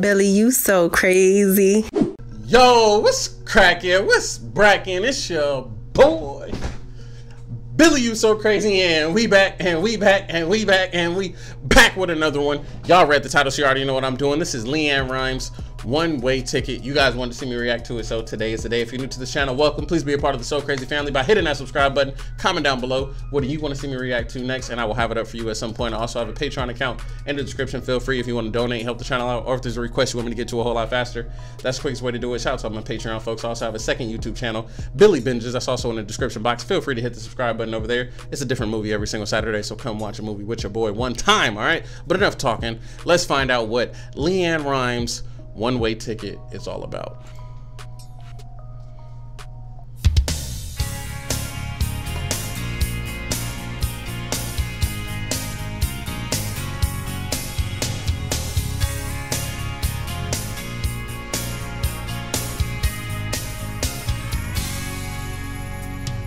Billy, you so crazy. Yo, what's cracking? What's bracking? It's your boy. Billy, you so crazy, and we back, and we back, and we back, and we back with another one. Y'all read the title, so you already know what I'm doing. This is LeAnn Rimes one way ticket. You guys wanted to see me react to it, so today is the day. If you're new to this channel, welcome. Please be a part of the So Crazy family by hitting that subscribe button. Comment down below what do you want to see me react to next, and I will have it up for you at some point. I also have a Patreon account in the description. Feel free if you want to donate, help the channel out, or if there's a request you want me to get to a whole lot faster. That's the quickest way to do it. Shout out to my Patreon folks. I also have a second YouTube channel, Billy Binges. That's also in the description box. Feel free to hit the subscribe button over there. It's a different movie every single Saturday, so come watch a movie with your boy one time, all right? But enough talking. Let's find out what LeAnn Rimes one way ticket is all about.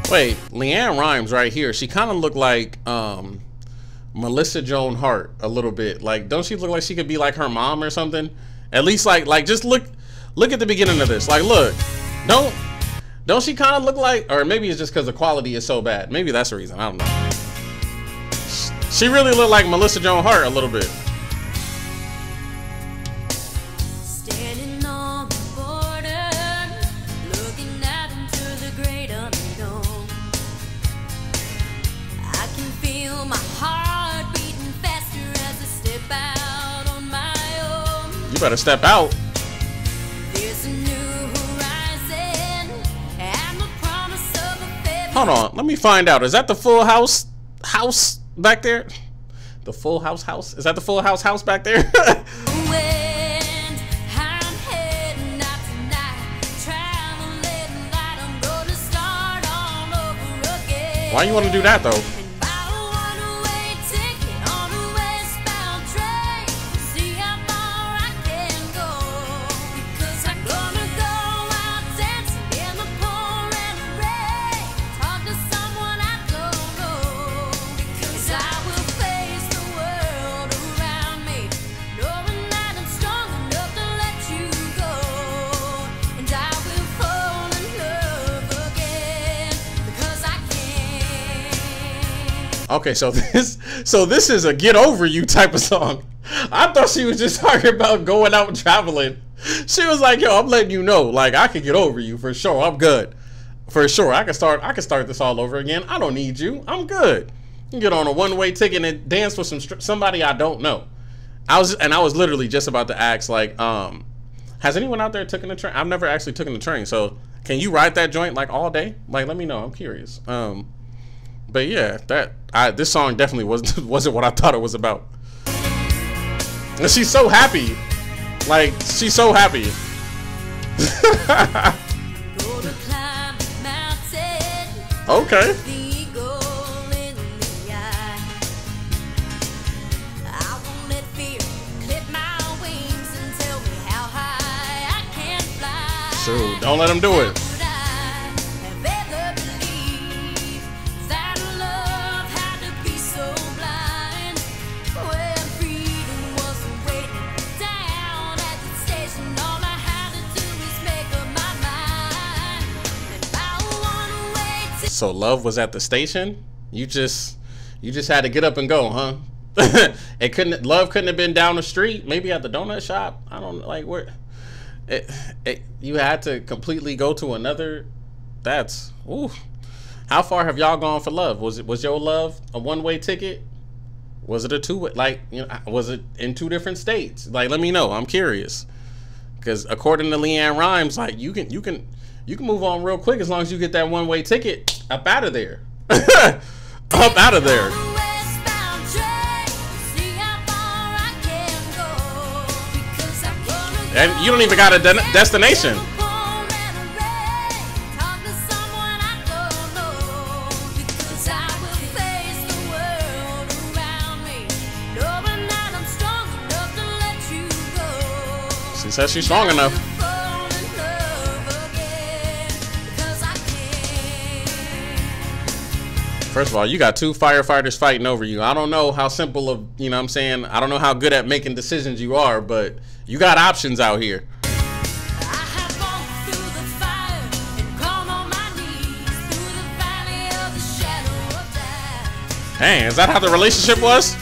Wait, LeAnn Rimes right here. She kind of looked like um, Melissa Joan Hart a little bit. Like, don't she look like she could be like her mom or something? At least like like just look look at the beginning of this. Like look, don't don't she kind of look like or maybe it's just because the quality is so bad. Maybe that's the reason. I don't know. She really looked like Melissa Joan Hart a little bit. Better step out. Hold on, let me find out. Is that the full house house back there? The full house house? Is that the full house house back there? Why you want to do that though? Okay, so this so this is a get over you type of song. I thought she was just talking about going out traveling. She was like, "Yo, I'm letting you know, like I can get over you for sure. I'm good, for sure. I can start. I can start this all over again. I don't need you. I'm good. You get on a one way ticket and dance with some somebody I don't know. I was and I was literally just about to ask, like, um, has anyone out there taken the train? I've never actually taken the train, so can you ride that joint like all day? Like, let me know. I'm curious. Um, but yeah, that I this song definitely wasn't wasn't what I thought it was about. And she's so happy. Like she's so happy. okay. Shoot, don't let him do it. So love was at the station. You just you just had to get up and go, huh? it couldn't love couldn't have been down the street, maybe at the donut shop. I don't like where it, it you had to completely go to another that's ooh. How far have y'all gone for love? Was it was your love a one-way ticket? Was it a two like you know was it in two different states? Like let me know. I'm curious. Cuz according to LeAnn Rimes like you can you can you can move on real quick as long as you get that one-way ticket up out of there. up out of there. And you don't even got a de destination. She says she's strong enough. First of all, you got two firefighters fighting over you. I don't know how simple of, you know what I'm saying? I don't know how good at making decisions you are, but You got options out here. Dang, is that how the relationship was?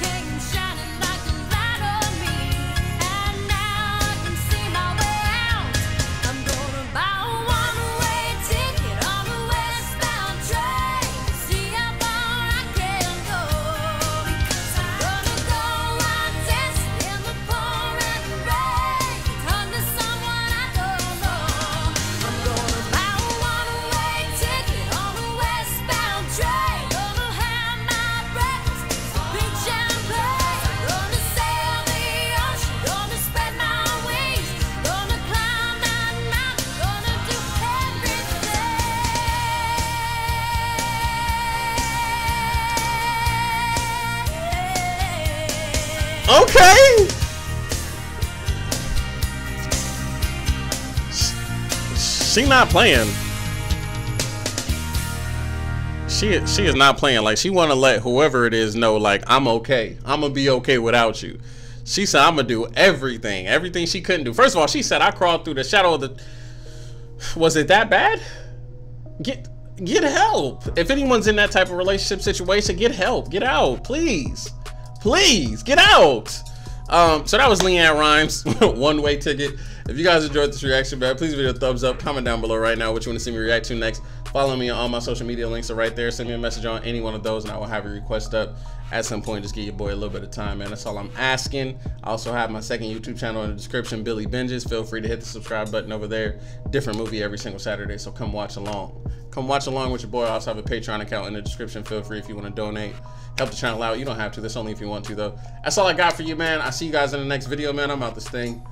Okay. She not playing. She she is not playing. Like she want to let whoever it is know. Like I'm okay. I'm gonna be okay without you. She said I'm gonna do everything. Everything she couldn't do. First of all, she said I crawled through the shadow of the. Was it that bad? Get get help. If anyone's in that type of relationship situation, get help. Get out, please. Please get out. Um, so that was LeAnn Rimes, one way ticket. If you guys enjoyed this reaction, man, please give it a thumbs up. Comment down below right now what you want to see me react to next. Follow me on all my social media links are right there. Send me a message on any one of those, and I will have your request up at some point. Just give your boy a little bit of time, man. That's all I'm asking. I also have my second YouTube channel in the description, Billy Binges. Feel free to hit the subscribe button over there. Different movie every single Saturday, so come watch along. Come watch along with your boy. I also have a Patreon account in the description. Feel free if you want to donate help the channel out. You don't have to. That's only if you want to, though. That's all I got for you, man. I see you guys in the next video, man. I'm out this thing.